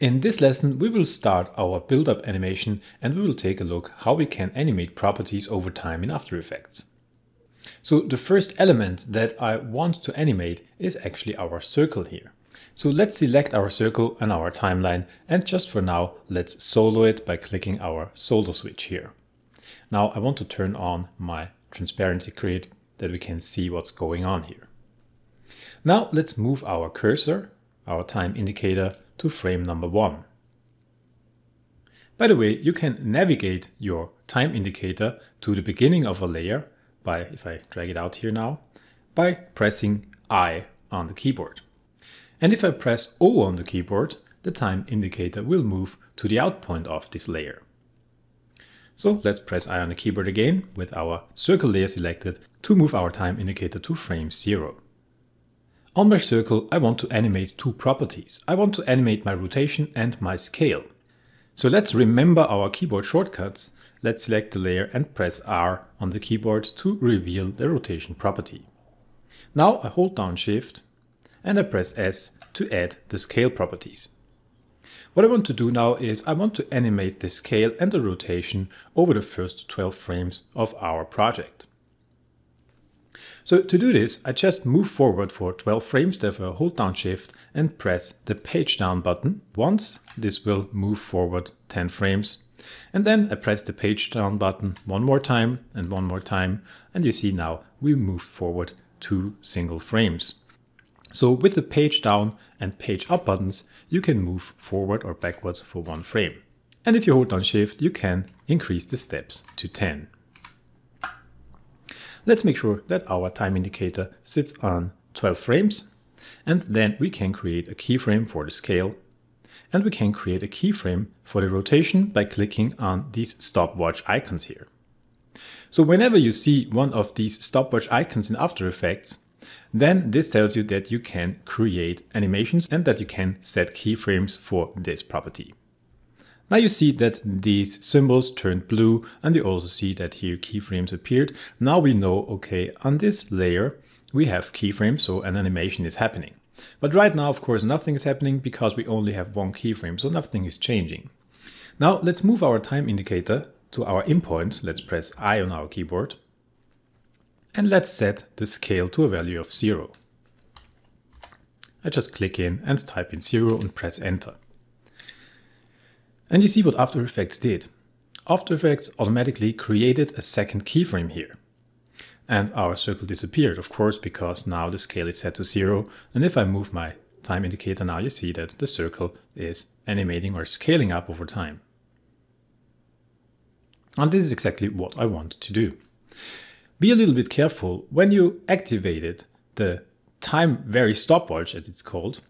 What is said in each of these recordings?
In this lesson, we will start our build-up animation and we will take a look how we can animate properties over time in After Effects. So the first element that I want to animate is actually our circle here. So let's select our circle and our timeline and just for now, let's solo it by clicking our solo switch here. Now I want to turn on my transparency grid that we can see what's going on here. Now let's move our cursor, our time indicator to frame number one. By the way, you can navigate your time indicator to the beginning of a layer by, if I drag it out here now, by pressing I on the keyboard. And if I press O on the keyboard, the time indicator will move to the out point of this layer. So let's press I on the keyboard again with our circle layer selected to move our time indicator to frame 0. On my circle, I want to animate two properties. I want to animate my rotation and my scale. So let's remember our keyboard shortcuts. Let's select the layer and press R on the keyboard to reveal the rotation property. Now I hold down Shift and I press S to add the scale properties. What I want to do now is I want to animate the scale and the rotation over the first 12 frames of our project. So to do this, I just move forward for 12 frames, therefore hold down shift and press the page down button. Once this will move forward 10 frames. And then I press the page down button one more time and one more time. And you see now we move forward two single frames. So with the page down and page up buttons, you can move forward or backwards for one frame. And if you hold down shift, you can increase the steps to 10. Let's make sure that our time indicator sits on 12 frames and then we can create a keyframe for the scale and we can create a keyframe for the rotation by clicking on these stopwatch icons here. So whenever you see one of these stopwatch icons in After Effects, then this tells you that you can create animations and that you can set keyframes for this property. Now you see that these symbols turned blue and you also see that here keyframes appeared. Now we know, okay, on this layer we have keyframes, so an animation is happening. But right now, of course, nothing is happening because we only have one keyframe, so nothing is changing. Now let's move our time indicator to our endpoint. Let's press I on our keyboard. And let's set the scale to a value of zero. I just click in and type in zero and press enter. And you see what After Effects did. After Effects automatically created a second keyframe here. And our circle disappeared, of course, because now the scale is set to zero. And if I move my time indicator now, you see that the circle is animating or scaling up over time. And this is exactly what I want to do. Be a little bit careful when you activated the time vary stopwatch, as it's called,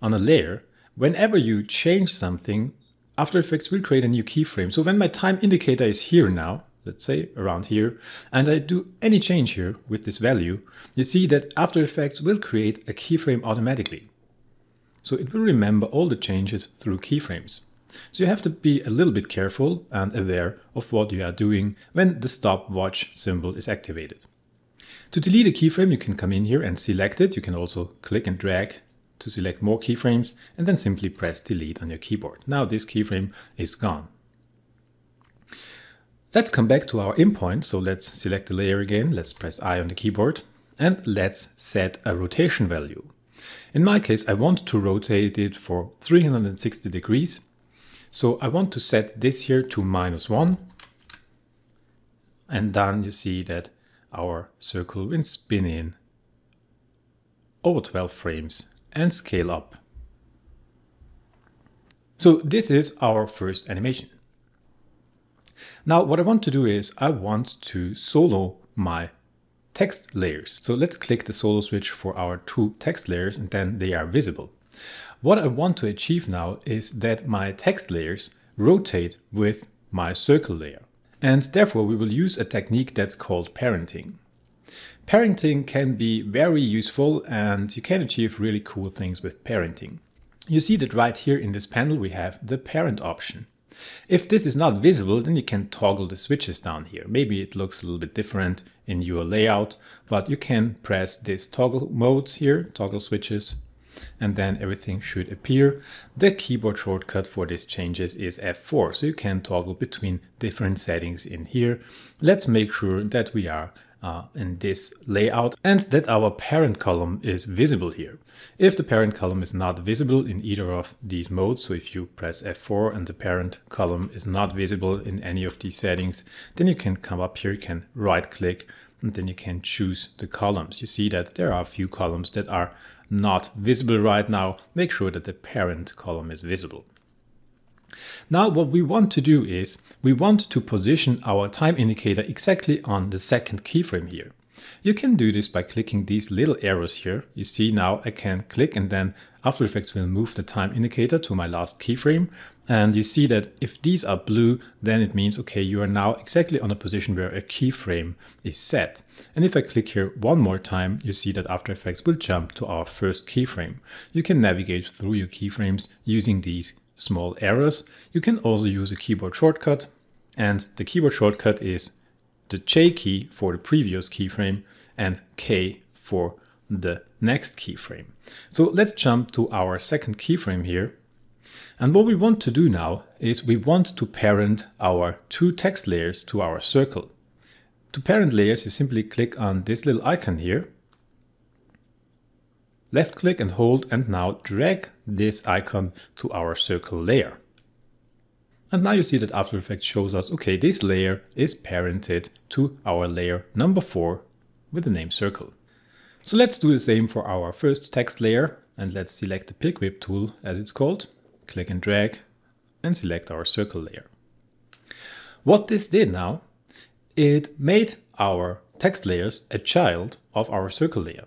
on a layer. Whenever you change something, after Effects will create a new keyframe. So when my time indicator is here now, let's say around here, and I do any change here with this value, you see that After Effects will create a keyframe automatically. So it will remember all the changes through keyframes. So you have to be a little bit careful and aware of what you are doing when the stopwatch symbol is activated. To delete a keyframe, you can come in here and select it. You can also click and drag to select more keyframes and then simply press delete on your keyboard. Now this keyframe is gone. Let's come back to our endpoint. So let's select the layer again. Let's press I on the keyboard and let's set a rotation value. In my case, I want to rotate it for 360 degrees. So I want to set this here to minus one. And then you see that our circle will spin in over 12 frames and scale up. So this is our first animation. Now what I want to do is I want to solo my text layers. So let's click the solo switch for our two text layers and then they are visible. What I want to achieve now is that my text layers rotate with my circle layer. And therefore we will use a technique that's called parenting. Parenting can be very useful and you can achieve really cool things with parenting. You see that right here in this panel we have the parent option. If this is not visible, then you can toggle the switches down here. Maybe it looks a little bit different in your layout, but you can press these toggle modes here, toggle switches, and then everything should appear. The keyboard shortcut for these changes is F4, so you can toggle between different settings in here. Let's make sure that we are uh, in this layout and that our parent column is visible here. If the parent column is not visible in either of these modes, so if you press F4 and the parent column is not visible in any of these settings, then you can come up here, you can right click and then you can choose the columns. You see that there are a few columns that are not visible right now. Make sure that the parent column is visible. Now what we want to do is we want to position our time indicator exactly on the second keyframe here. You can do this by clicking these little arrows here. You see now I can click and then After Effects will move the time indicator to my last keyframe. And you see that if these are blue, then it means, okay, you are now exactly on a position where a keyframe is set. And if I click here one more time, you see that After Effects will jump to our first keyframe. You can navigate through your keyframes using these small errors, You can also use a keyboard shortcut and the keyboard shortcut is the J key for the previous keyframe and K for the next keyframe. So let's jump to our second keyframe here. And what we want to do now is we want to parent our two text layers to our circle. To parent layers, you simply click on this little icon here left click and hold and now drag this icon to our circle layer. And now you see that After Effects shows us, okay, this layer is parented to our layer number four with the name circle. So let's do the same for our first text layer and let's select the pick whip tool as it's called, click and drag and select our circle layer. What this did now, it made our text layers a child of our circle layer.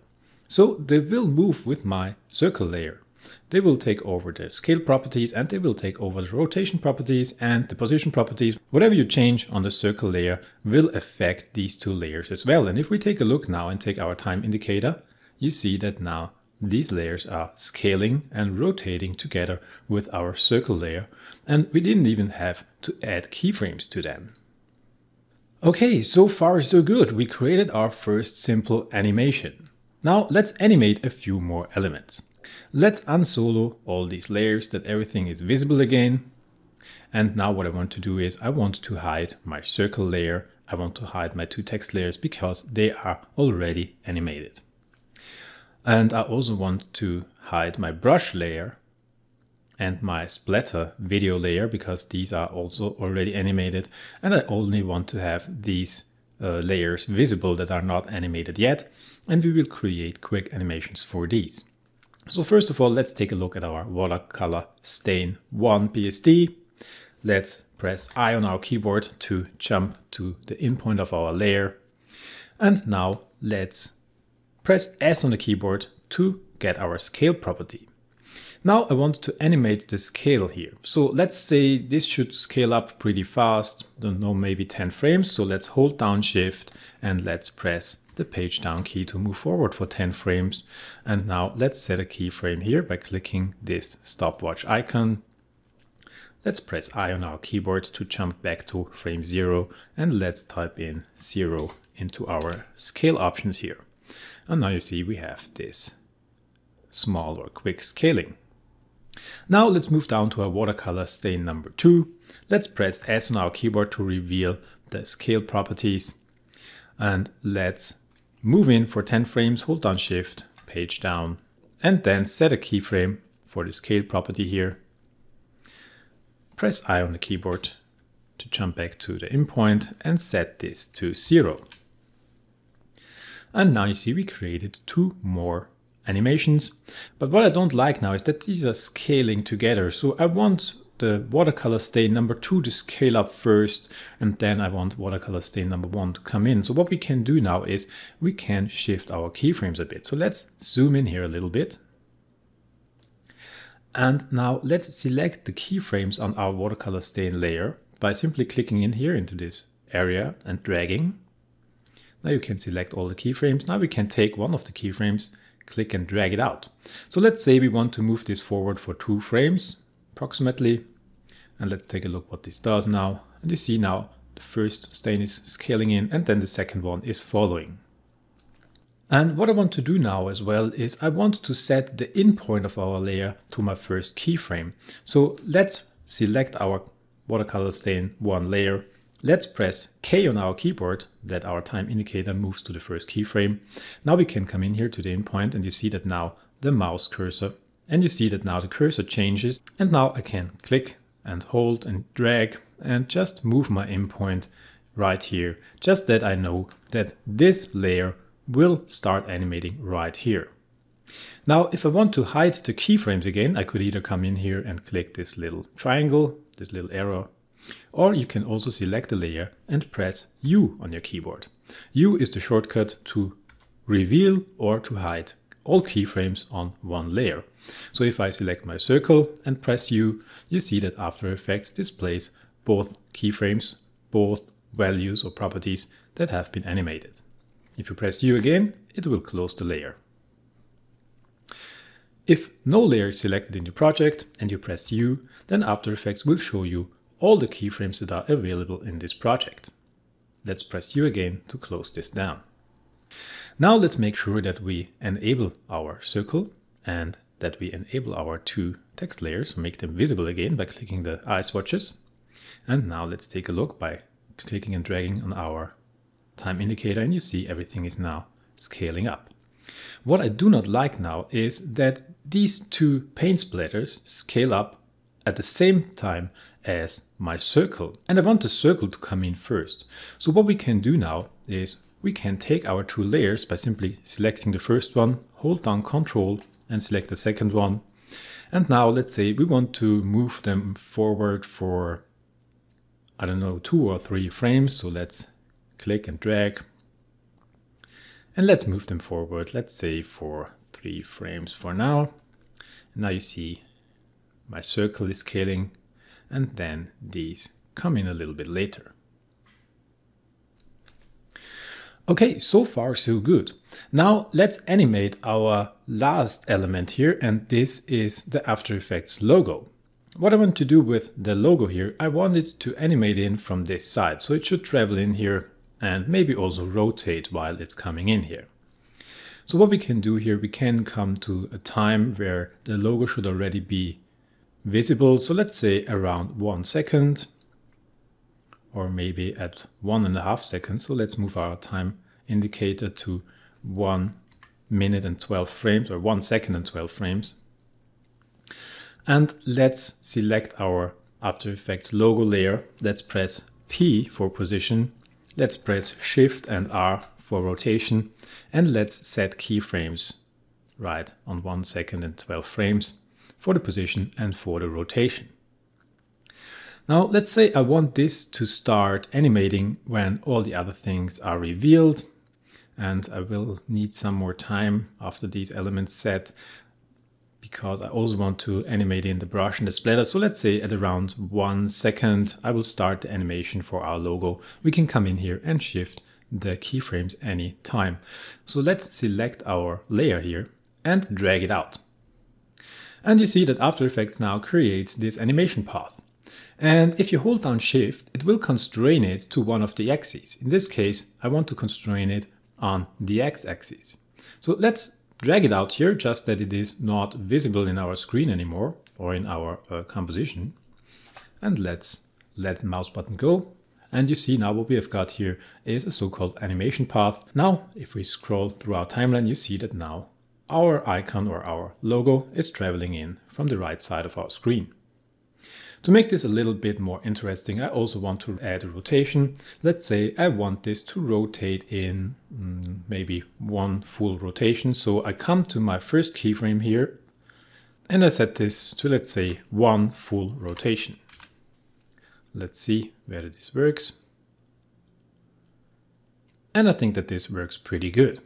So they will move with my circle layer. They will take over the scale properties and they will take over the rotation properties and the position properties. Whatever you change on the circle layer will affect these two layers as well. And if we take a look now and take our time indicator, you see that now these layers are scaling and rotating together with our circle layer. And we didn't even have to add keyframes to them. Okay, so far so good. We created our first simple animation. Now let's animate a few more elements. Let's unsolo all these layers that everything is visible again. And now what I want to do is I want to hide my circle layer. I want to hide my two text layers because they are already animated. And I also want to hide my brush layer and my splatter video layer because these are also already animated. And I only want to have these uh, layers visible that are not animated yet, and we will create quick animations for these. So first of all, let's take a look at our watercolor stain 1 PSD. Let's press I on our keyboard to jump to the in point of our layer. And now let's press S on the keyboard to get our scale property. Now I want to animate the scale here. So let's say this should scale up pretty fast, don't know, maybe 10 frames. So let's hold down shift and let's press the page down key to move forward for 10 frames. And now let's set a keyframe here by clicking this stopwatch icon. Let's press I on our keyboard to jump back to frame zero and let's type in zero into our scale options here. And now you see we have this small or quick scaling. Now let's move down to our watercolor stain number two. Let's press S on our keyboard to reveal the scale properties. And let's move in for 10 frames, hold down shift, page down, and then set a keyframe for the scale property here. Press I on the keyboard to jump back to the in point and set this to zero. And now you see we created two more animations. But what I don't like now is that these are scaling together. So I want the watercolor stain number two to scale up first, and then I want watercolor stain number one to come in. So what we can do now is we can shift our keyframes a bit. So let's zoom in here a little bit. And now let's select the keyframes on our watercolor stain layer by simply clicking in here into this area and dragging. Now you can select all the keyframes. Now we can take one of the keyframes click and drag it out. So let's say we want to move this forward for two frames approximately. And let's take a look what this does now. And you see now the first stain is scaling in and then the second one is following. And what I want to do now as well is I want to set the in point of our layer to my first keyframe. So let's select our watercolor stain one layer. Let's press K on our keyboard that our time indicator moves to the first keyframe. Now we can come in here to the in point and you see that now the mouse cursor and you see that now the cursor changes and now I can click and hold and drag and just move my in point right here just that I know that this layer will start animating right here. Now, if I want to hide the keyframes again, I could either come in here and click this little triangle, this little arrow, or you can also select the layer and press U on your keyboard. U is the shortcut to reveal or to hide all keyframes on one layer. So if I select my circle and press U, you see that After Effects displays both keyframes, both values or properties that have been animated. If you press U again, it will close the layer. If no layer is selected in your project and you press U, then After Effects will show you all the keyframes that are available in this project. Let's press U again to close this down. Now let's make sure that we enable our circle and that we enable our two text layers, make them visible again by clicking the eye swatches. And now let's take a look by clicking and dragging on our time indicator and you see everything is now scaling up. What I do not like now is that these two paint splatters scale up at the same time as my circle. And I want the circle to come in first. So what we can do now is we can take our two layers by simply selecting the first one, hold down Control and select the second one. And now let's say we want to move them forward for, I don't know, two or three frames. So let's click and drag. And let's move them forward, let's say for three frames for now. And now you see my circle is scaling and then these come in a little bit later. Okay, so far so good. Now let's animate our last element here and this is the After Effects logo. What I want to do with the logo here, I want it to animate in from this side. So it should travel in here and maybe also rotate while it's coming in here. So what we can do here, we can come to a time where the logo should already be visible. So let's say around one second or maybe at one and a half seconds. So let's move our time indicator to one minute and 12 frames or one second and 12 frames. And let's select our After Effects logo layer. Let's press P for position Let's press Shift and R for rotation and let's set keyframes right on 1 second and 12 frames for the position and for the rotation. Now let's say I want this to start animating when all the other things are revealed and I will need some more time after these elements set because I also want to animate in the brush and the splatter. So let's say at around one second, I will start the animation for our logo. We can come in here and shift the keyframes any time. So let's select our layer here and drag it out. And you see that After Effects now creates this animation path. And if you hold down Shift, it will constrain it to one of the axes. In this case, I want to constrain it on the x-axis. So let's drag it out here just that it is not visible in our screen anymore or in our uh, composition. And let's let the mouse button go. And you see now what we have got here is a so-called animation path. Now, if we scroll through our timeline, you see that now our icon or our logo is traveling in from the right side of our screen. To make this a little bit more interesting, I also want to add a rotation. Let's say I want this to rotate in mm, maybe one full rotation. So I come to my first keyframe here and I set this to, let's say, one full rotation. Let's see whether this works. And I think that this works pretty good.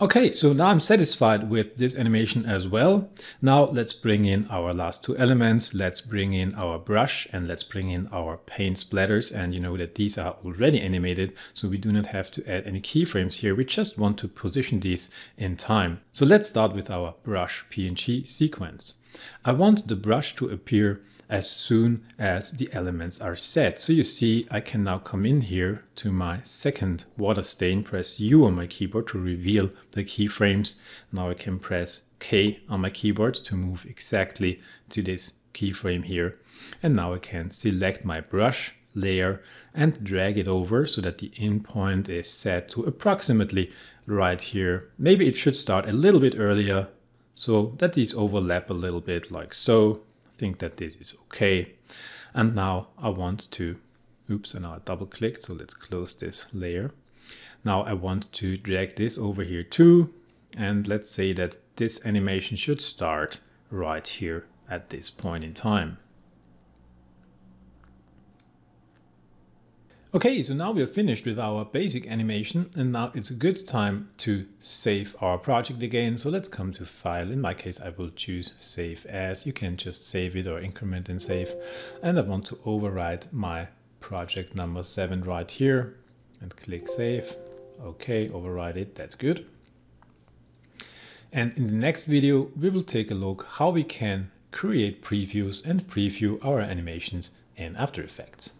Okay, so now I'm satisfied with this animation as well. Now let's bring in our last two elements. Let's bring in our brush and let's bring in our paint splatters. And you know that these are already animated, so we do not have to add any keyframes here. We just want to position these in time. So let's start with our brush PNG sequence. I want the brush to appear as soon as the elements are set. So you see, I can now come in here to my second water stain, press U on my keyboard to reveal the keyframes. Now I can press K on my keyboard to move exactly to this keyframe here. And now I can select my brush layer and drag it over so that the in point is set to approximately right here. Maybe it should start a little bit earlier so that these overlap a little bit like so. Think that this is okay. And now I want to, oops, and now I double clicked. So let's close this layer. Now I want to drag this over here too. And let's say that this animation should start right here at this point in time. Okay, so now we're finished with our basic animation and now it's a good time to save our project again. So let's come to file. In my case, I will choose save as. You can just save it or increment and save. And I want to override my project number seven right here and click save. Okay, override it, that's good. And in the next video, we will take a look how we can create previews and preview our animations in After Effects.